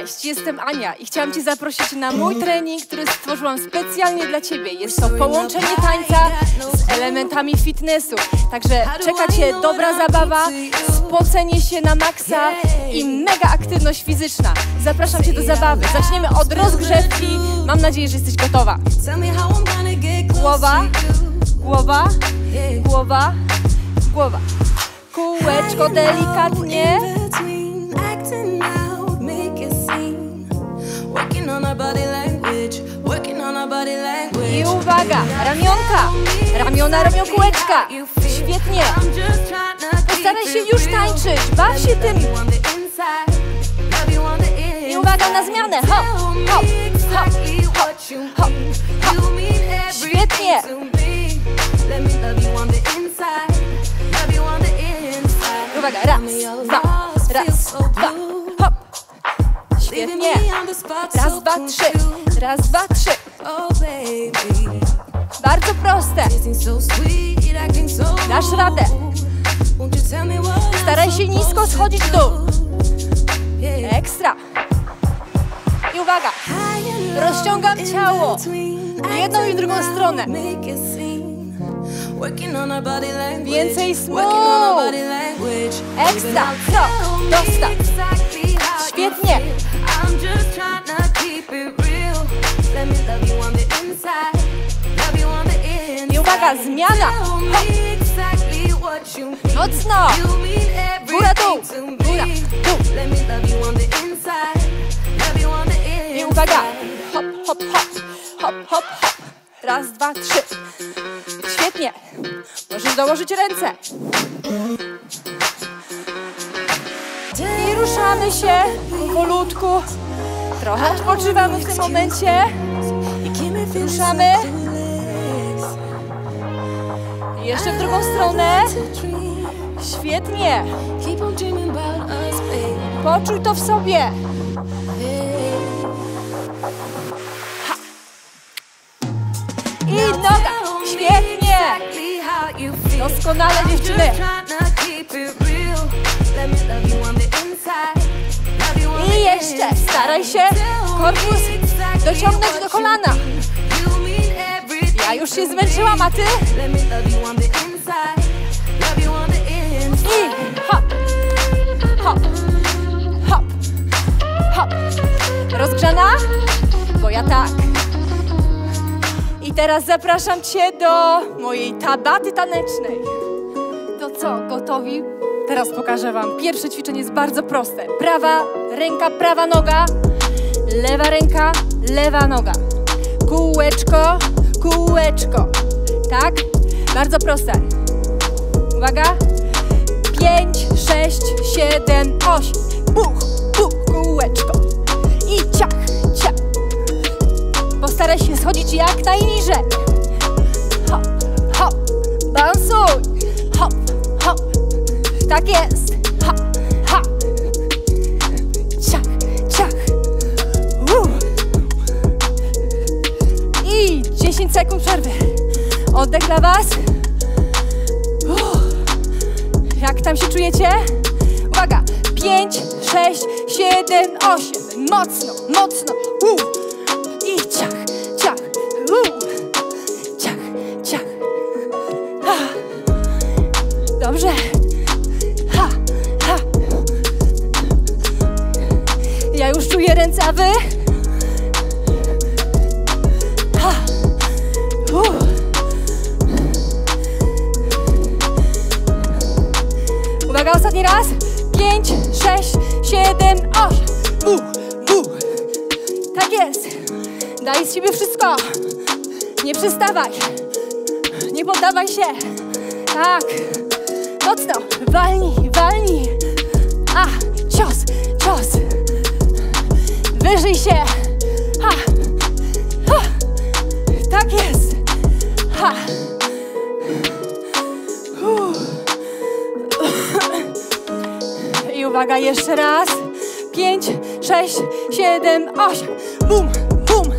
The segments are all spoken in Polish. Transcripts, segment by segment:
Cześć, jestem Ania i chciałam Cię zaprosić na mój trening, który stworzyłam specjalnie dla Ciebie. Jest to połączenie tańca z elementami fitnessu. Także czeka Cię dobra zabawa, spocenie się na maksa i mega aktywność fizyczna. Zapraszam Cię do zabawy. Zaczniemy od rozgrzewki. Mam nadzieję, że jesteś gotowa. Głowa, głowa, głowa, głowa. Kółeczko delikatnie. I uwaga, ramionka, ramiona robią kółeczka. Świetnie. Postaraj się już tańczyć, baw się tym. I uwaga na zmianę. Hop, hop, hop, hop, hop, hop. Świetnie. Uwaga, raz, dwa, raz, dwa. Świetnie. Raz, dwa, trzy. Raz, dwa, trzy. Bardzo proste. Dasz radę. Staraj się nisko schodzić w dół. Ekstra. I uwaga. Rozciągam ciało. W jedną i drugą stronę. Więcej smooth. Ekstra. Krok. Dostaw. Świetnie. Zmiana. Hop. Mocno. Góra, dół. Góra, dół. I uwaga. Hop, hop, hop. Hop, hop, hop. Raz, dwa, trzy. Świetnie. Możesz dołożyć ręce. I ruszamy się powolutku. Trochę odpoczywamy w tym momencie. Ruszamy. Jeszcze w drugą stronę. Świetnie. Poczuj to w sobie. I noga. Świetnie. Doskonale dziewczyny. I jeszcze staraj się korpus dociągnąć do kolana. Już się zmęczyłam, a ty? I hop, hop, hop, hop. Rozgrzana? Bo ja tak. I teraz zapraszam Cię do mojej tabaty tanecznej. To co, gotowi? Teraz pokażę Wam. Pierwsze ćwiczenie jest bardzo proste. Prawa ręka, prawa noga, lewa ręka, lewa noga. Kółeczko, kółeczko. Tak? Bardzo proste. Uwaga. Pięć, sześć, siedem, osiem. Buch, buch, kółeczko. I ciach, ciach. Postaraj się schodzić jak najniżej. Hop, hop, balansuj. Hop, hop. Tak jest. 5 sekund przerwy. Oddech dla Was. Uff. Jak tam się czujecie? Uwaga, 5, 6, 7, 8. Mocno, mocno. Uff. Nie poddawaj się. Tak. Mocno. Walnij, walnij. A, cios, cios. Wyżyj się. Ha. Ha. Tak jest. Ha. I uwaga, jeszcze raz. Pięć, sześć, siedem, osiem. Bum, bum.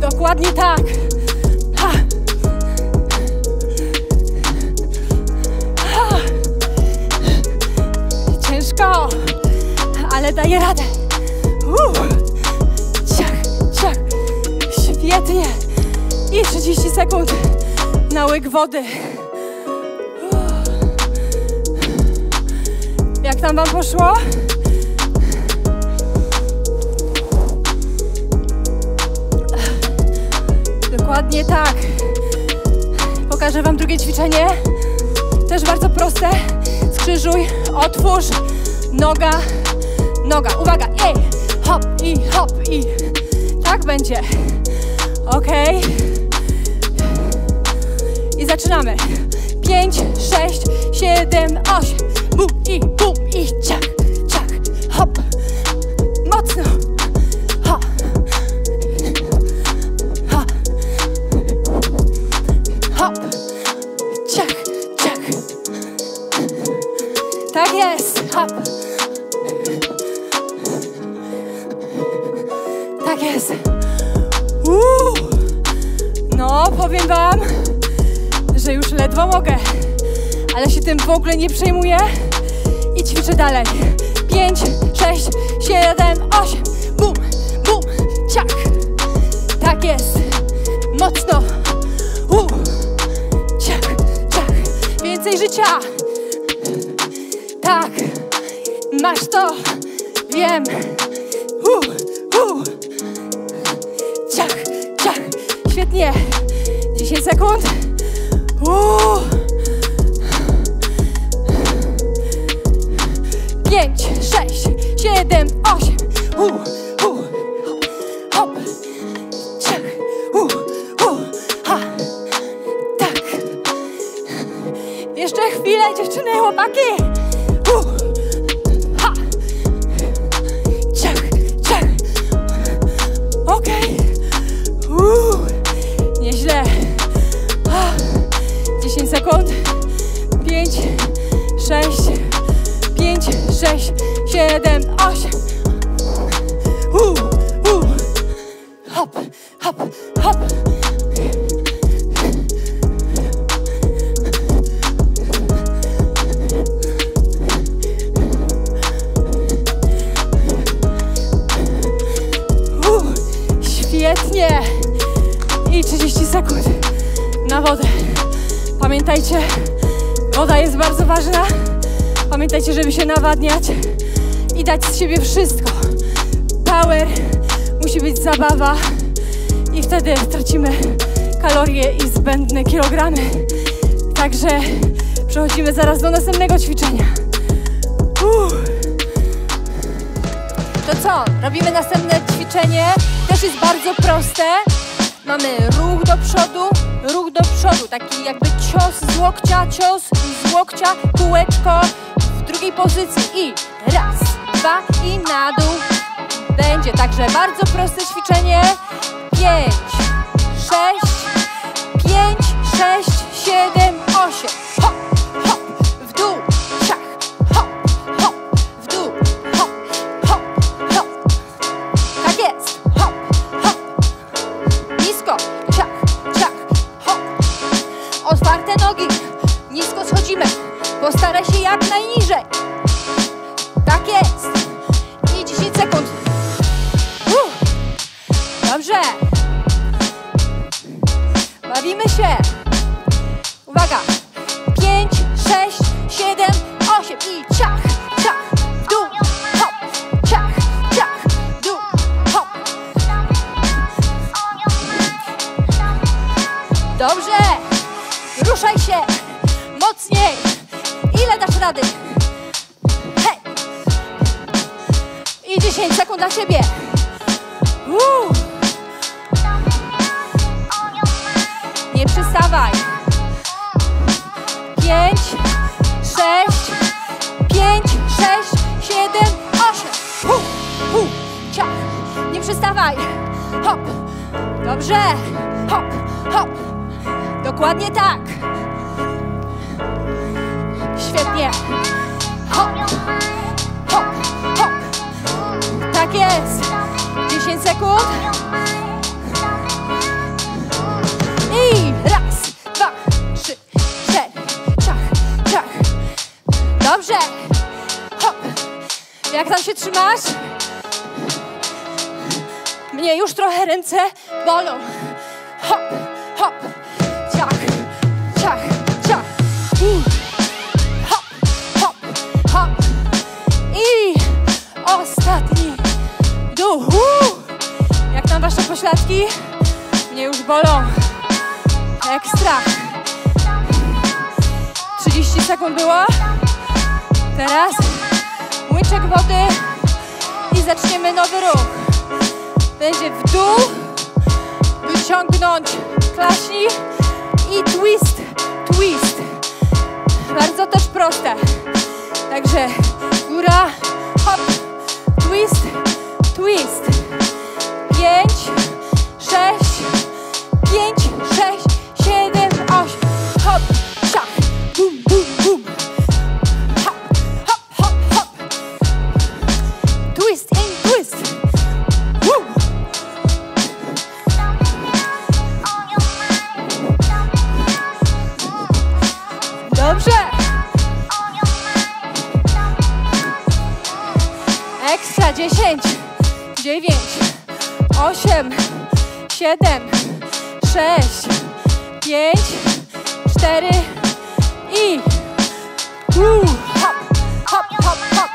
Dokładnie tak. Ale daję radę. Uh. Ciach, ciach. Świetnie. I 30 sekund na łyk wody. Jak tam wam poszło? Dokładnie tak. Pokażę wam drugie ćwiczenie. Też bardzo proste. Skrzyżuj, otwórz, noga, noga. Uwaga, ej, hop i hop i. Tak będzie. Ok. I zaczynamy. 5, 6, 7, 8. Bum i bum i ciach, ciach, hop. Powiem wam, że już ledwo mogę, ale się tym w ogóle nie przejmuję i ćwiczę dalej. 5, 6, 7, 8. Bum, bum, ciach. Tak jest. Mocno. Uh. Ciach, ciach. Więcej życia. Tak. Masz to. Wiem. Uh, uh. Ciach, ciach. Świetnie. 10 sekund. 7, 8. Uh, uh. Hop, hop, hop. Uh, świetnie. I 30 sekund na wodę. Pamiętajcie, woda jest bardzo ważna. Pamiętajcie, żeby się nawadniać dać z siebie wszystko. Power, musi być zabawa i wtedy tracimy kalorie i zbędne kilogramy. Także przechodzimy zaraz do następnego ćwiczenia. Uff. To co? Robimy następne ćwiczenie. Też jest bardzo proste. Mamy ruch do przodu, ruch do przodu. Taki jakby cios z łokcia, cios z łokcia, kółeczko w drugiej pozycji. I dwa i na dół. Będzie także bardzo proste ćwiczenie. Pięć, sześć, dla ciebie. Uuu. Nie przystawaj. Pięć, sześć, pięć, sześć, siedem, osiem. Hu, hu. Nie przystawaj. Hop. Dobrze. Hop, hop. Dokładnie tak. Świetnie. Hop. Tak jest. 10 sekund. I raz, dwa, trzy, cztery. Ciach, ciach. Dobrze. Hop. Jak tam się trzyma? Trzymasz? Mnie już trochę ręce bolą. Hop, hop, Uuu. Jak tam wasze pośladki? Mnie już bolą. Ekstra. 30 sekund było. Teraz łyczek wody i zaczniemy nowy ruch. Będzie w dół, wyciągnąć klaśni i twist, twist. Bardzo też proste. Także góra, twist. Pięć, sześć, pięć, sześć, siedem, osiem. Hop, ciach, bum, bum, bum. Hop, hop, hop, hop. Twist and twist. Woo. Dobrze. Ekstra 10, 9, 8, 7, 6, 5, 4 i Woo. hop, hop, hop, hop.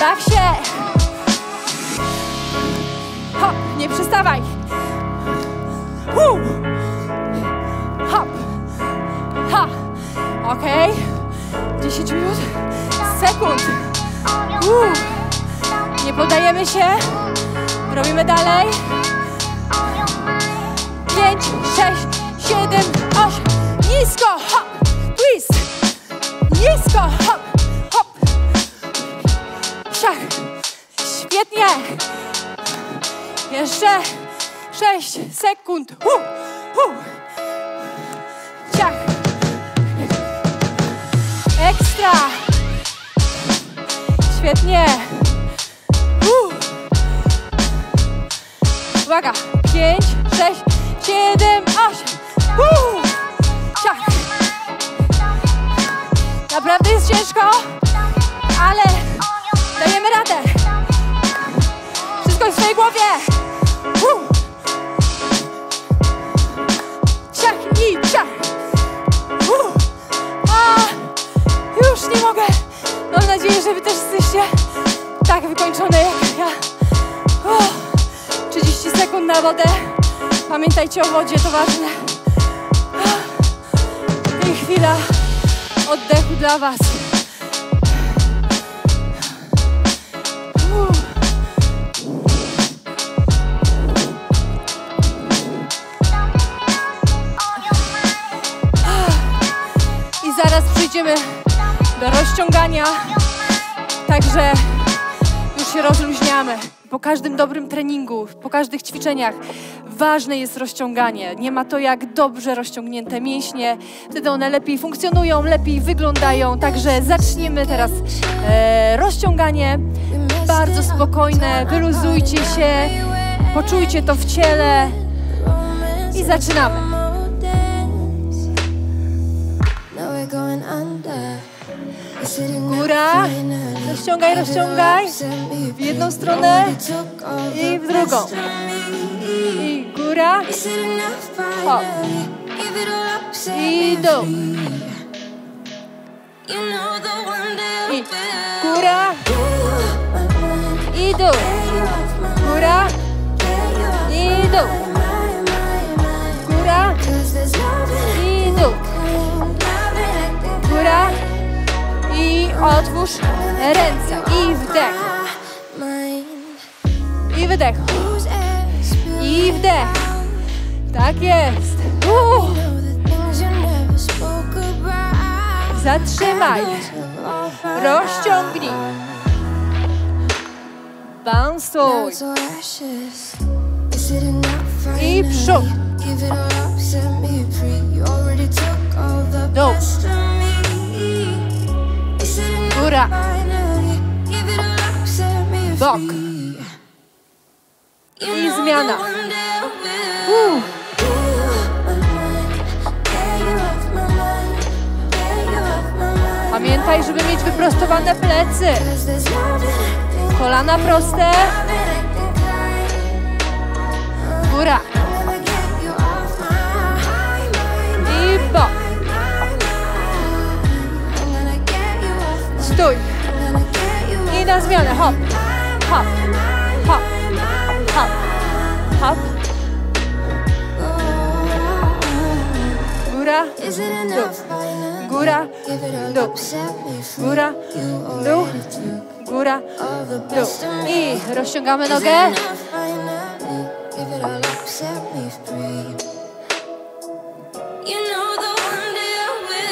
Baw się. Hop, nie przystawaj. Woo. Hop. Ha. Okej. 10 minut. Sekund. Woo. Nie podajemy się. Robimy dalej. 5, 6, 7, 8. Nisko. Hop. Twist. Nisko. Hop. Hop. Siach. Świetnie. Jeszcze 6 sekund. Hu, hu. Ekstra. Świetnie. Hu. Uwaga. 5, 6, 7, 8. Hu. Ciach. Naprawdę jest ciężko, ale dajemy radę. Wszystko jest w swojej głowie. Nadzieję, że wy też jesteście tak wykończone jak ja. O, 30 sekund na wodę. Pamiętajcie o wodzie, to ważne. I chwila oddechu dla was. I zaraz przejdziemy do rozciągania. Także już się rozluźniamy. Po każdym dobrym treningu, po każdych ćwiczeniach ważne jest rozciąganie. Nie ma to jak dobrze rozciągnięte mięśnie. Wtedy one lepiej funkcjonują, lepiej wyglądają. Także zaczniemy teraz e, rozciąganie. Bardzo spokojne, wyluzujcie się, poczujcie to w ciele i zaczynamy. Góra, rozciągaj, rozciągaj. W jedną stronę i w drugą. I góra, hop. I dół. I góra, i dół. Góra, i dół. Otwórz ręce. I wdech. I wydech. I wdech. Tak jest. Uh. Zatrzymaj. Rozciągnij. Bounsuj. I przód. Dół. Góra. Bok. I zmiana. Uh. Pamiętaj, żeby mieć wyprostowane plecy. Kolana proste. Góra. Góra. Dół. Góra. Dół. Góra. Dół. Góra. Dół. I rozciągamy nogę.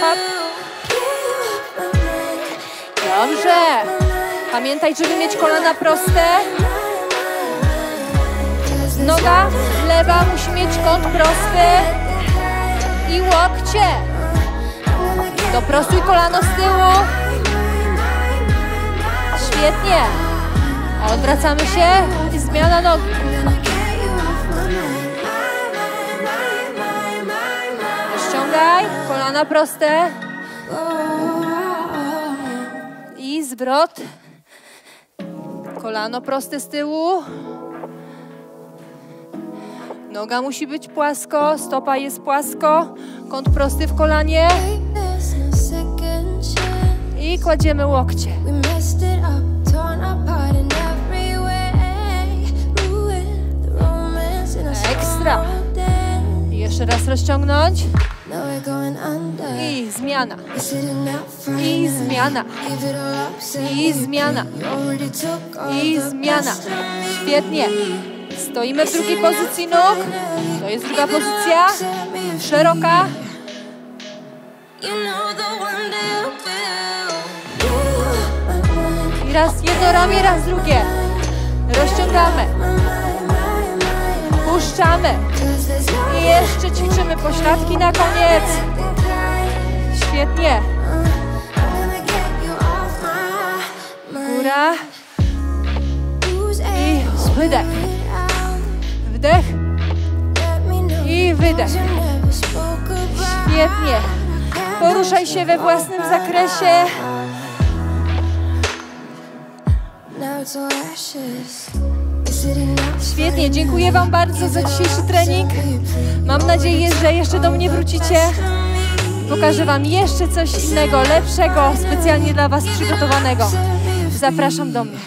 Hop. Dobrze. Pamiętaj, żeby mieć kolana proste. Noga lewa musi mieć kąt prosty. I łokcie. Doprostuj kolano z tyłu. Świetnie. Odwracamy się i zmiana nogi. Ściągaj, kolana proste. I zwrot. Kolano proste z tyłu. Noga musi być płasko, stopa jest płasko, kąt prosty w kolanie i kładziemy łokcie. Ekstra. jeszcze raz rozciągnąć i zmiana. I zmiana. I zmiana. I zmiana. Świetnie. Stoimy w drugiej pozycji nóg. To jest druga pozycja. Szeroka. I raz jedno ramię, raz drugie. Rozciągamy. Puszczamy. I jeszcze ćwiczymy pośladki na koniec. Świetnie. Góra. I wydech. Wdech i wydech. Świetnie. Poruszaj się we własnym zakresie. Świetnie, dziękuję Wam bardzo za dzisiejszy trening. Mam nadzieję, że jeszcze do mnie wrócicie. Pokażę Wam jeszcze coś innego, lepszego, specjalnie dla Was przygotowanego. Zapraszam do mnie.